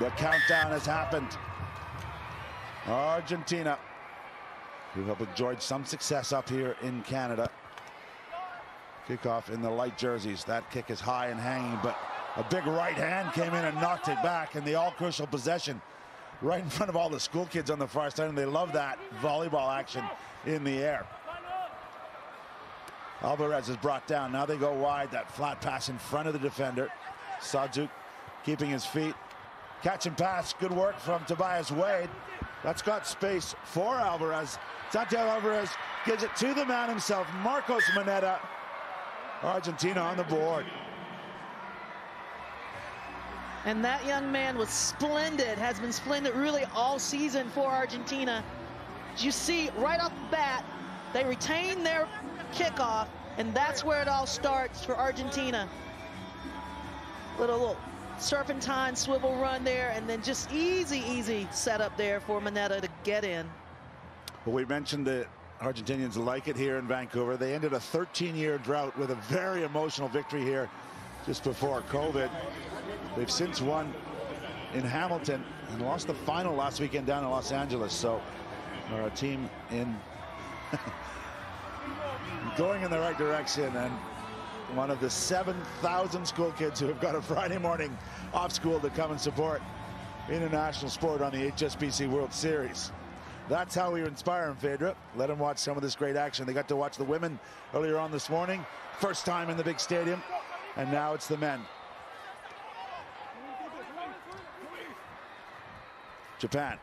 The countdown has happened. Argentina, who have enjoyed some success up here in Canada. Kickoff in the light jerseys. That kick is high and hanging, but a big right hand came in and knocked it back, and the all-crucial possession right in front of all the school kids on the far side, and they love that volleyball action in the air. Alvarez is brought down. Now they go wide. That flat pass in front of the defender. Sajuk keeping his feet. Catch and pass. Good work from Tobias Wade. That's got space for Alvarez. Santiago Alvarez gives it to the man himself, Marcos Moneta. Argentina on the board. And that young man was splendid, has been splendid really all season for Argentina. You see right off the bat, they retain their kickoff, and that's where it all starts for Argentina. Little, little serpentine swivel run there, and then just easy, easy setup there for Moneta to get in. Well, we mentioned that Argentinians like it here in Vancouver. They ended a 13-year drought with a very emotional victory here just before COVID. They've since won in Hamilton and lost the final last weekend down in Los Angeles. So are a team in going in the right direction and one of the 7,000 school kids who have got a Friday morning off school to come and support international sport on the HSBC World Series. That's how we inspire them, Phaedra. Let them watch some of this great action. They got to watch the women earlier on this morning. First time in the big stadium. And now it's the men. Japan.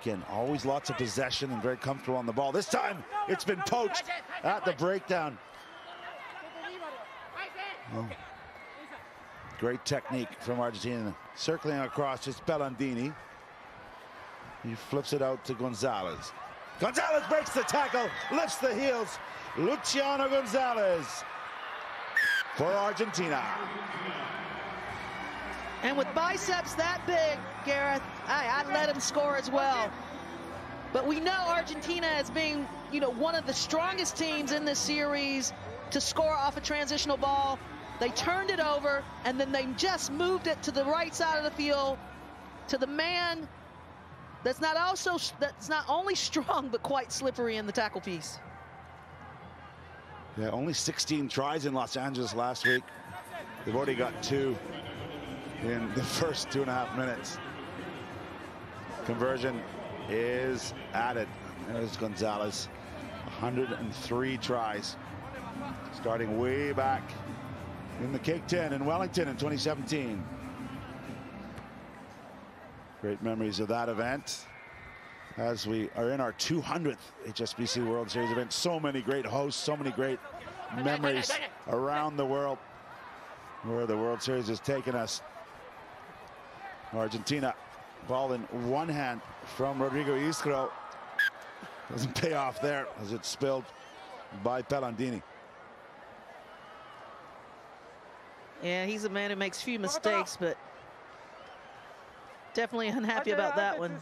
Again, always lots of possession and very comfortable on the ball. This time, it's been poached at the breakdown. Oh. Great technique from Argentina. Circling across, it's Pellandini. He flips it out to Gonzalez. Gonzalez breaks the tackle, lifts the heels. Luciano Gonzalez for Argentina. And with biceps that big, Gareth, I, I'd let him score as well. But we know Argentina as being, you know, one of the strongest teams in this series to score off a transitional ball. They turned it over, and then they just moved it to the right side of the field to the man that's not also that's not only strong but quite slippery in the tackle piece. Yeah, only 16 tries in Los Angeles last week. They've already got two in the first two and a half minutes. Conversion is added. There's Gonzalez. 103 tries. Starting way back in the Cake Tin in Wellington in 2017. Great memories of that event as we are in our 200th HSBC World Series event. So many great hosts, so many great memories around the world where the World Series has taken us. Argentina, ball in one hand from Rodrigo Isgro. Doesn't pay off there as it's spilled by Pellandini. Yeah, he's a man who makes few mistakes, but definitely unhappy about that one.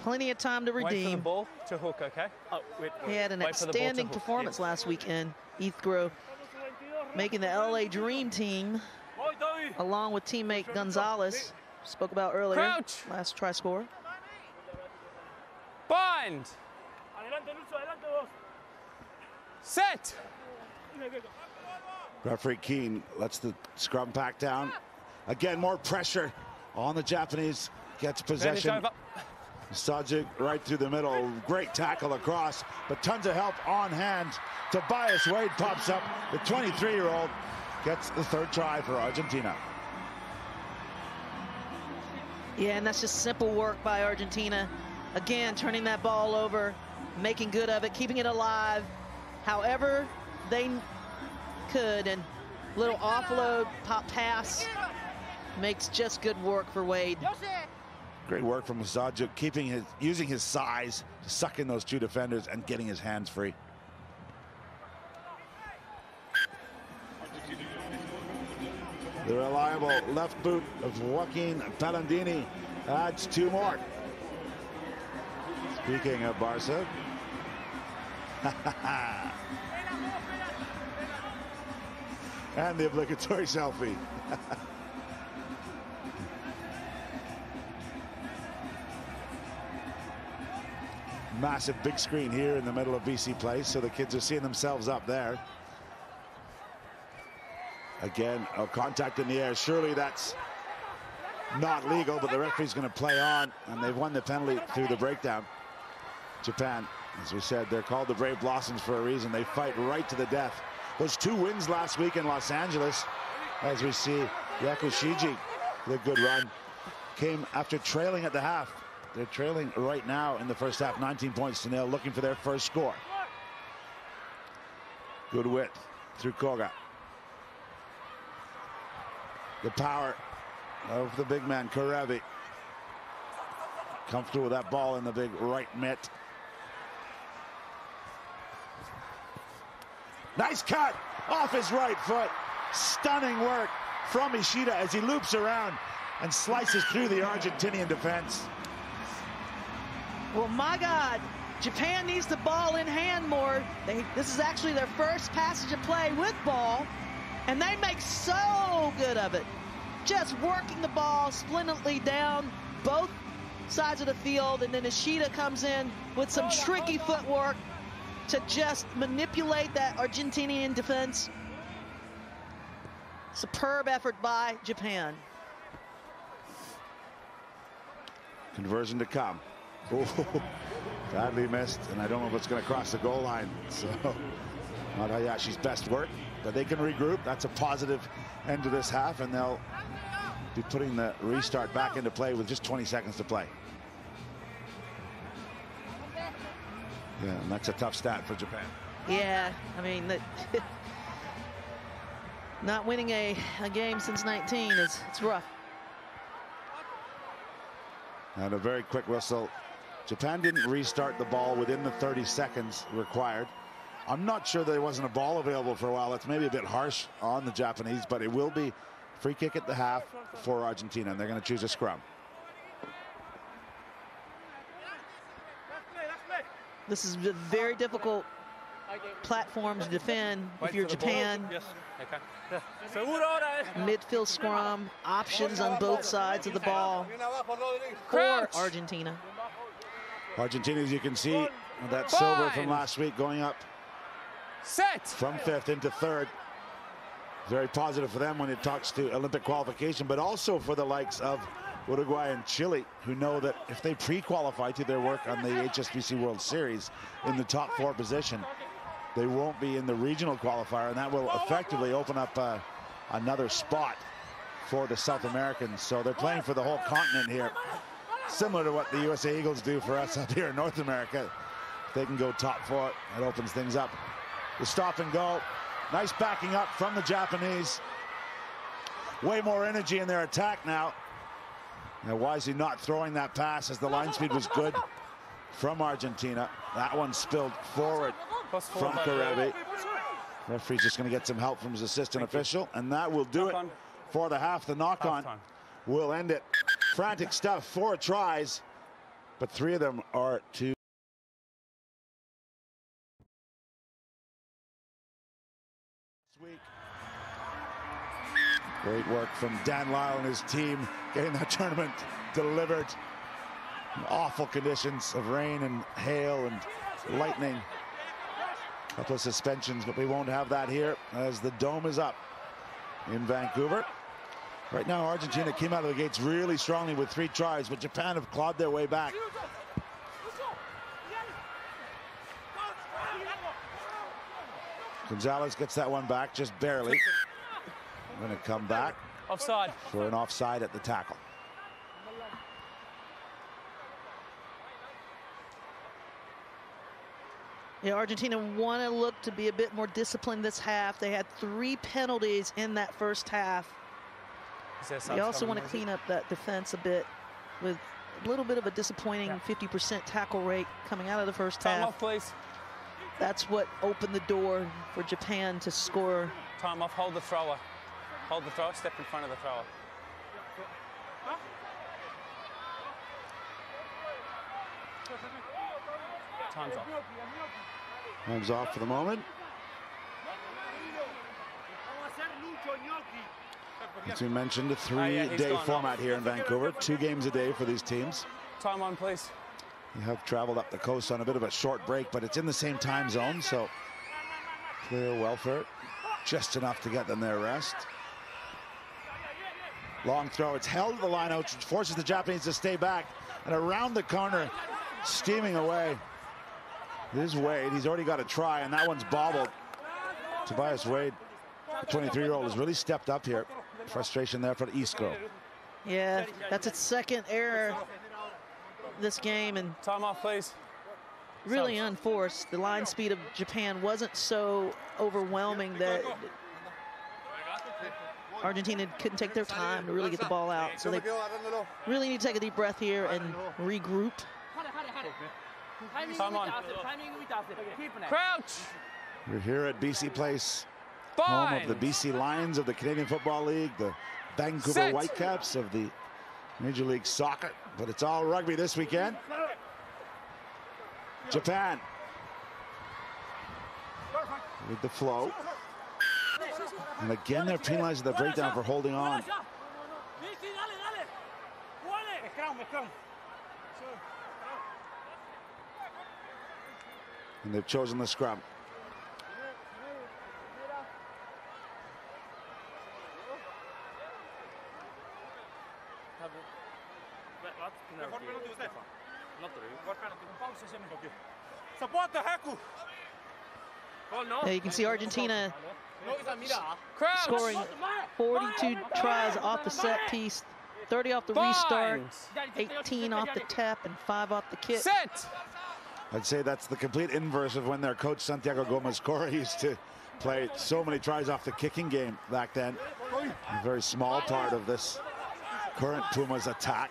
Plenty of time to redeem. ball to hook, okay? Oh, wait, he had an outstanding performance yeah. last weekend. Isgro making the LA Dream Team along with teammate Gonzalez. Spoke about earlier. Crouch. Last try score. Bind. Set. Referee Keane lets the scrum pack down. Again, more pressure on the Japanese. Gets possession. Sadjuk right through the middle. Great tackle across, but tons of help on hand. Tobias Wade pops up. The 23-year-old gets the third try for Argentina. Yeah, and that's just simple work by Argentina. Again, turning that ball over, making good of it, keeping it alive. However they could, and little offload, pop pass makes just good work for Wade. Great work from Sadjuk, keeping his, using his size to suck in those two defenders and getting his hands free. The reliable left boot of Joaquin Pellandini adds two more. Speaking of Barca. and the obligatory selfie. Massive big screen here in the middle of BC Place, so the kids are seeing themselves up there. Again, a contact in the air. Surely that's not legal, but the referee's going to play on, and they've won the penalty through the breakdown. Japan, as we said, they're called the Brave Blossoms for a reason. They fight right to the death. Those two wins last week in Los Angeles, as we see Yakushiji, the good run, came after trailing at the half. They're trailing right now in the first half, 19 points to nil, looking for their first score. Good width through Koga. The power of the big man, Karevi. Comfortable with that ball in the big right mitt. Nice cut off his right foot. Stunning work from Ishida as he loops around and slices through the Argentinian defense. Well, my God, Japan needs the ball in hand more. They, this is actually their first passage of play with ball, and they make so good of it. Just working the ball splendidly down both sides of the field, and then Ishida comes in with some tricky footwork to just manipulate that Argentinian defense. Superb effort by Japan. Conversion to come. Ooh, badly missed, and I don't know if it's going to cross the goal line. So, not best work, but they can regroup. That's a positive end to this half, and they'll be putting the restart back into play with just 20 seconds to play. Yeah, and that's a tough stat for Japan. Yeah, I mean, the, not winning a, a game since 19 is it's rough. And a very quick whistle. Japan didn't restart the ball within the 30 seconds required. I'm not sure there wasn't a ball available for a while. It's maybe a bit harsh on the Japanese, but it will be free kick at the half for Argentina, and they're going to choose a scrum. This is a very difficult platform to defend if you're Japan. Yes. Okay. Yeah. Midfield scrum, options on both sides of the ball for Argentina. Argentina, as you can see, that silver from last week going up Set. from fifth into third. Very positive for them when it talks to Olympic qualification, but also for the likes of Uruguay and Chile, who know that if they pre-qualify to their work on the HSBC World Series in the top four position, they won't be in the regional qualifier, and that will effectively open up uh, another spot for the South Americans. So they're playing for the whole continent here, similar to what the USA Eagles do for us up here in North America. If they can go top four, it opens things up. The stop and go. Nice backing up from the Japanese. Way more energy in their attack now. Now, why is he not throwing that pass as the line speed was good from Argentina? That one spilled forward from Karevi. Referee's just going to get some help from his assistant official, and that will do it on. for the half. The knock on Half-time. will end it. Frantic stuff, four tries, but three of them are to. Great work from Dan Lyle and his team getting that tournament delivered. Awful conditions of rain and hail and lightning. A couple of suspensions, but we won't have that here as the dome is up in Vancouver. Right now, Argentina came out of the gates really strongly with three tries, but Japan have clawed their way back. Gonzalez gets that one back just barely. Going to come back Offside. for an offside at the tackle. Yeah, Argentina want to look to be a bit more disciplined this half. They had three penalties in that first half. They also want to clean up that defense a bit with a little bit of a disappointing 50% tackle rate coming out of the first Time half. off, please. That's what opened the door for Japan to score. Time off. Hold the thrower. Hold the thrower. Step in front of the thrower. Time's off. Hands off for the moment. As we mentioned, a Oh, yeah, he's three-day gone. format here in Vancouver. Two games a day for these teams. Time on, please. You have traveled up the coast on a bit of a short break, but it's in the same time zone, so clear welfare. Just enough to get them their rest. Long throw. It's held to the line out, which forces the Japanese to stay back. And around the corner, steaming away. This is Wade. He's already got a try, and that one's bobbled. Tobias Wade, the 23-year-old, has really stepped up here. Frustration there for Isgro. Yeah, that's its second error this game, and Time off, please. really unforced. The line speed of Japan wasn't so overwhelming that Argentina couldn't take their time to really get the ball out. So they really need to take a deep breath here and regroup. Time on. Crouch. We're here at BC Place, home of the BC Lions of the Canadian Football League, the Vancouver Set. Whitecaps of the Major League Soccer. But it's all rugby this weekend. Japan with the flow. And again, they're penalized at the breakdown for holding on. And they've chosen the scrum. Yeah, you can see Argentina Crouch. Scoring 42 tries off the set piece, 30 off the restart, 18 off the tap, and 5 off the kick. Set. I'd say that's the complete inverse of when their coach Santiago Gomez Cora used to play so many tries off the kicking game back then. A very small part of this current Pumas attack.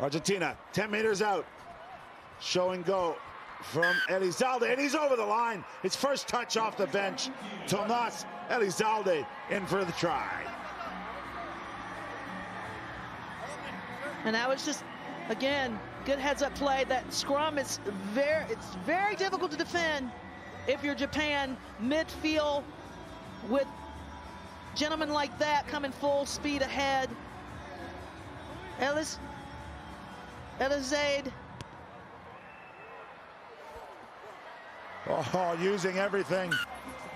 Argentina, 10 meters out. Show and go from Elizalde, and he's over the line. His first touch off the bench. Tomas Elizalde in for the try. And that was just, again, good heads-up play. That scrum is very, it's very difficult to defend if you're Japan midfield with gentlemen like that coming full speed ahead. Ellis, Elizade, Oh, using everything.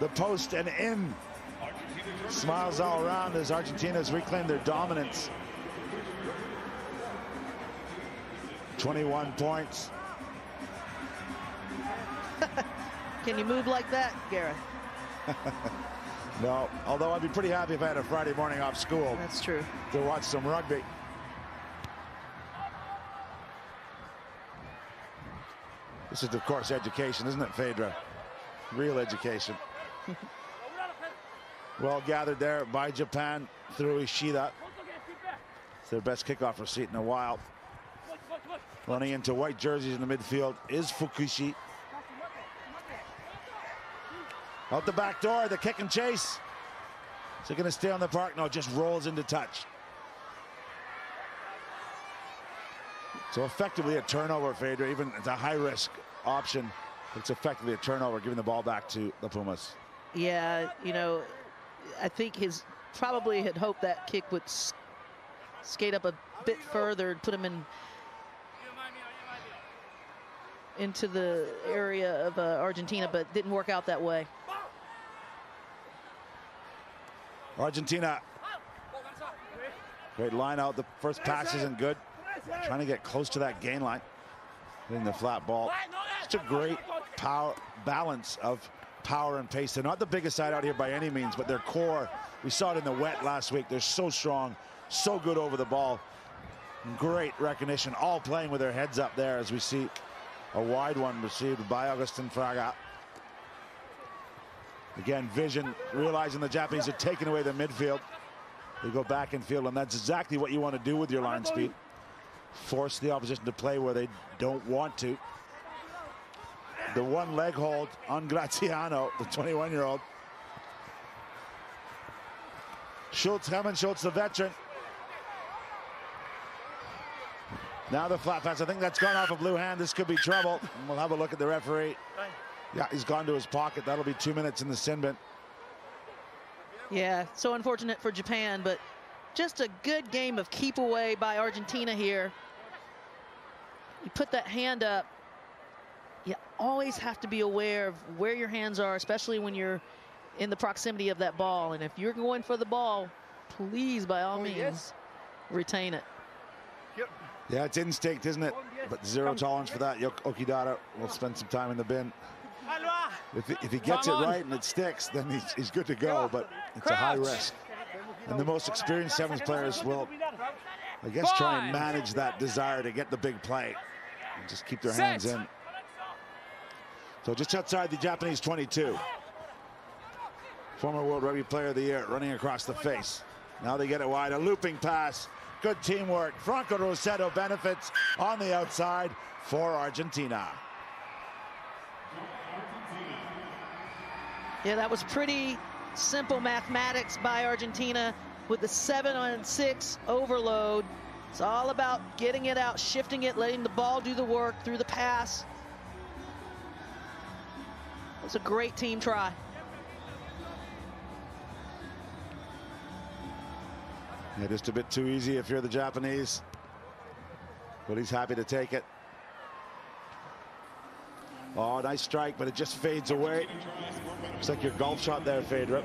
The post and in. Smiles all around as Argentina's reclaimed their dominance. 21 points. can you move like that, Gareth? No, although I'd be pretty happy if I had a Friday morning off school That's true. to watch some rugby. This is, of course, education, isn't it, Phaedra? Real education. well gathered there by Japan through Ishida. It's their best kickoff receipt in a while. Running into white jerseys in the midfield is Fukushi. Out the back door, the kick and chase. Is it going to stay on the park? No, it just rolls into touch. So effectively a turnover, Phaedra. Even it's a high risk option. It's effectively a turnover, giving the ball back to the Pumas. Yeah, you know, I think his probably had hoped that kick would skate up a bit further and put him in into the area of uh, Argentina, but didn't work out that way. Argentina. Great line out. The first pass isn't good. Trying to get close to that gain line. Hitting the flat ball. Such a great power balance of power and pace. They're not the biggest side out here by any means, but their core, we saw it in the wet last week. They're so strong, so good over the ball. Great recognition, all playing with their heads up there as we see a wide one received by Augustin Fraga. Again, vision, realizing the Japanese are taking away the midfield. They go back in field, and that's exactly what you want to do with your line speed. Force the opposition to play where they don't want to. The one leg hold on Graziano, the 21-year-old. Schulz, Herman Schulz, the veteran. Now the flat pass. I think that's gone off a blue hand. This could be trouble. And we'll have a look at the referee. Yeah, he's gone to his pocket. That'll be two minutes in the sin bin. Yeah, so unfortunate for Japan, but just a good game of keep away by Argentina here. You put that hand up. You always have to be aware of where your hands are, especially when you're in the proximity of that ball. And if you're going for the ball, please, by all means, retain it. Yeah, it's instinct, isn't it? But zero tolerance for that. Okidata will spend some time in the bin. If he, if he gets it right and it sticks, then he's, he's good to go, but it's a high risk. And the most experienced sevens players will, I guess, try and manage that desire to get the big play and just keep their hands in. So just outside the Japanese 22. Former World Rugby Player of the Year running across the face. Now they get it wide. A looping pass. Good teamwork. Franco Rossetto benefits on the outside for Argentina. Yeah, that was pretty simple mathematics by Argentina with the seven on six overload. It's all about getting it out, shifting it, letting the ball do the work through the pass. It was a great team try. Yeah, just a bit too easy if you're the Japanese. But he's happy to take it. Oh, nice strike, but it just fades away. Looks like your golf shot there, Phaedra.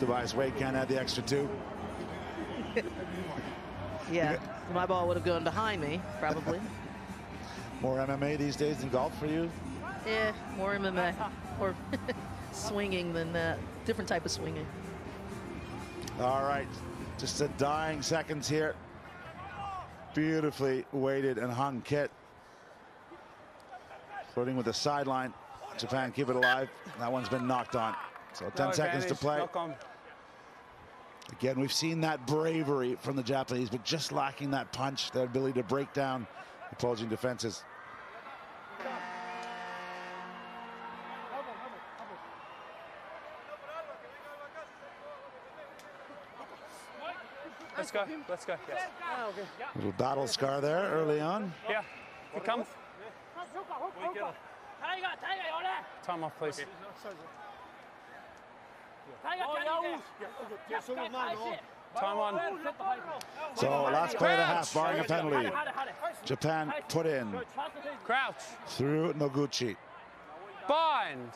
Tobias Wade can't add the extra two. yeah, my ball would have gone behind me, probably. more MMA these days than golf for you? Yeah, more MMA. Or swinging than that. Different type of swinging. All right, just the dying seconds here. Beautifully weighted and hung kit. Flirting with the sideline. Japan keep it alive. That one's been knocked on. So 10 no seconds to play. Again, we've seen that bravery from the Japanese, but just lacking that punch, that ability to break down opposing defenses. Let's go. Let's go. Yes. Little battle scar there early on. Yeah. He comes. Time off, please. Time on. So last play of the half, barring a penalty. Japan put in. Crouch. Through Noguchi. Bind.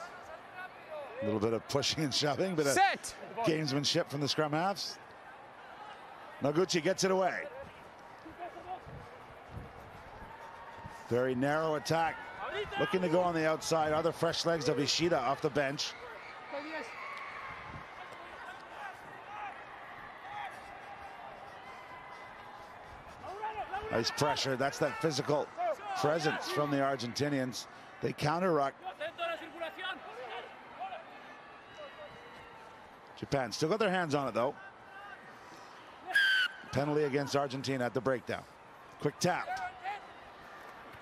A little bit of pushing and shoving, but a gamesmanship from the scrum halves. Noguchi gets it away. Very narrow attack. Looking to go on the outside. Other fresh legs of Ishida off the bench. Nice pressure. That's that physical presence from the Argentinians. They counter ruck. Japan still got their hands on it though. Penalty against Argentina at the breakdown. Quick tap.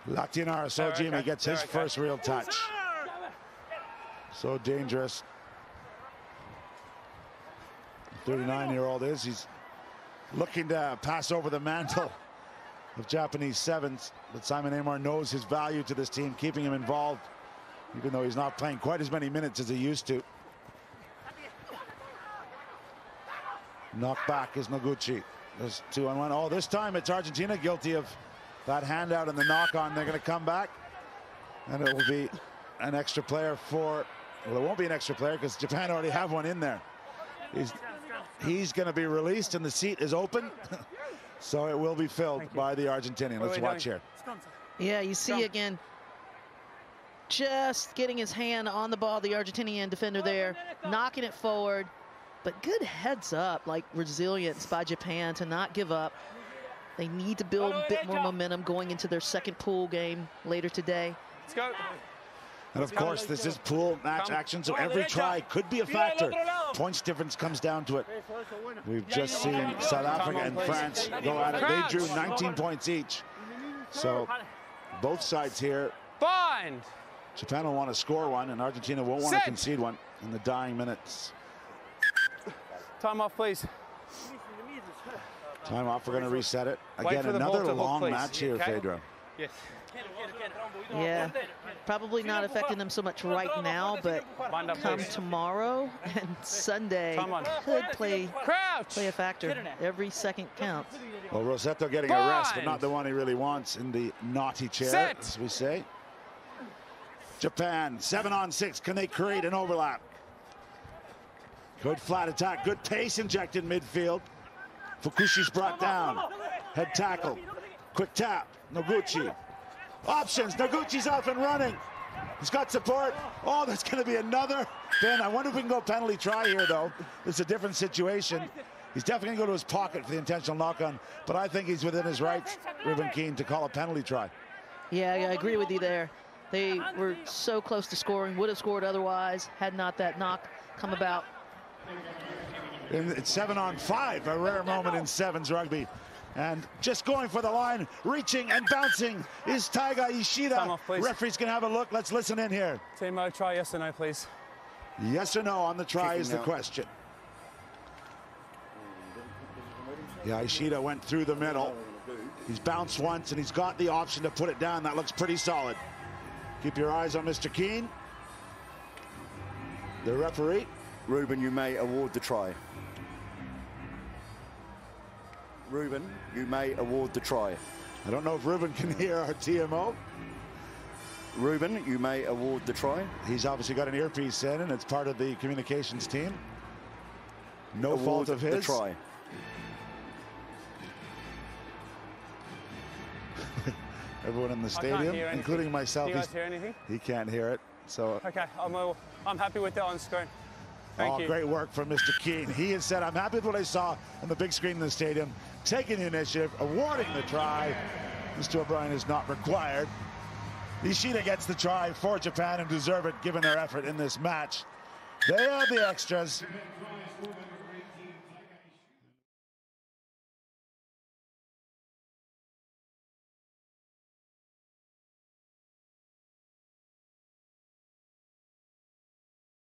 Laktianara Soejima gets his first real touch. So dangerous. 39-year-old is. He's looking to pass over the mantle of Japanese sevens. But Simon Amor knows his value to this team, keeping him involved, even though he's not playing quite as many minutes as he used to. Knocked back is Noguchi. There's two on one. Oh, this time it's Argentina guilty of that handout and the knock on. They're going to come back. And it will be an extra player for, well, it won't be an extra player because Japan already have one in there. He's, he's going to be released and the seat is open. so it will be filled by the Argentinian. Let's watch here. Yeah, you see again, just getting his hand on the ball, the Argentinian defender there, knocking it forward. But good heads up, like resilience by Japan to not give up. They need to build a bit more momentum going into their second pool game later today. Let's go. And of course, this is pool match action, so every try could be a factor. Points difference comes down to it. We've just seen South Africa and France go at it. They drew 19 points each. So both sides here. Bind. Japan will want to score one, and Argentina won't want to concede one in the dying minutes. Time off, please. Time off. We're going to reset it. Again, another long match here, okay? Phaedra. Yes. Yeah, probably not affecting them so much right now, but come tomorrow and Sunday could play Crouch. play a factor. Every second counts. Well, Rossetto getting a rest, but not the one he really wants in the naughty chair, Set. as we say. Japan, seven on six. Can they create an overlap? Good flat attack, good pace injected midfield. Fukushi's brought down. Head tackle. Quick tap. Noguchi. Options. Noguchi's off and running. He's got support. Oh, there's going to be another. Ben, I wonder if we can go penalty try here, though. It's a different situation. He's definitely going to go to his pocket for the intentional knock on, but I think he's within his rights, Ruben Keane, to call a penalty try. Yeah, I agree with you there. They were so close to scoring, would have scored otherwise had not that knock come about. It's seven on five, a rare moment in sevens rugby. And just going for the line, reaching and bouncing is Taiga Ishida. Off. Referee's going to have a look. Let's listen in here. Uh, try yes or no, please. Yes or no on the try Kicking is the out. question. Yeah, Ishida went through the middle. He's bounced once and he's got the option to put it down. That looks pretty solid. Keep your eyes on Mr. Keane. The referee. Ruben, you may award the try. Ruben, you may award the try. I don't know if Ruben can hear our TMO. Ruben, you may award the try. He's obviously got an earpiece in and it's part of the communications team. No award fault of his. the try. Everyone in the stadium, including myself, Do you guys he's- hear anything? he can't hear it. So Okay, I'm, I'm happy with that on screen. Thank oh, you. great work from Mr. Keane. He has said, I'm happy with what I saw on the big screen in the stadium, taking the initiative, awarding the try. Mr. O'Brien is not required. Ishida gets the try for Japan and deserve it given their effort in this match. They have the extras.